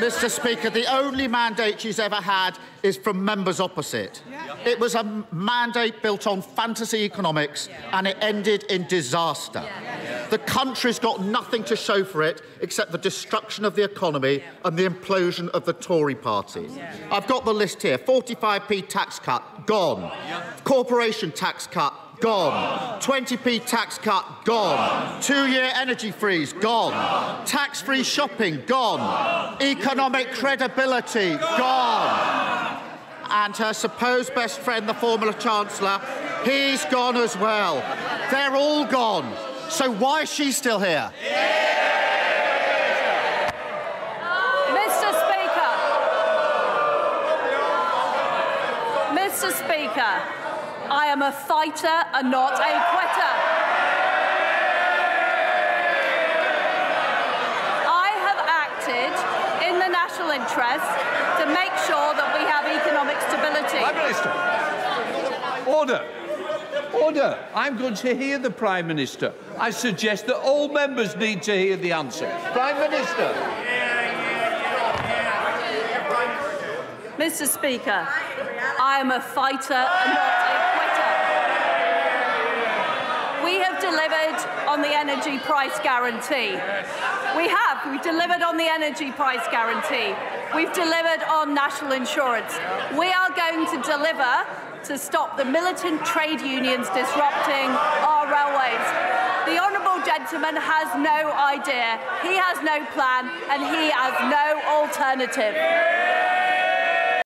Mr. Speaker, the only mandate she's ever had is from members opposite. It was a mandate built on fantasy economics and it ended in disaster. The country's got nothing to show for it except the destruction of the economy and the implosion of the Tory party. I've got the list here 45p tax cut, gone. Corporation tax cut, gone. 20p tax cut, gone. Two-year energy freeze, gone. Tax-free shopping, gone. Economic credibility, gone. And her supposed best friend, the former Chancellor, he's gone as well. They're all gone. So why is she still here? Mr. Speaker. Mr. Speaker, I am a fighter and not a quitter. I have acted in the national interest to make sure that we have economic stability. Prime Minister. Order. Order. I'm going to hear the Prime Minister. I suggest that all members need to hear the answer. Prime Minister. Mr. Speaker, I am a fighter and not a quitter. We have delivered on the energy price guarantee. We have. We've delivered on the energy price guarantee. We've delivered on national insurance. We are going to deliver to stop the militant trade unions disrupting our railways. The honourable gentleman has no idea, he has no plan, and he has no alternative.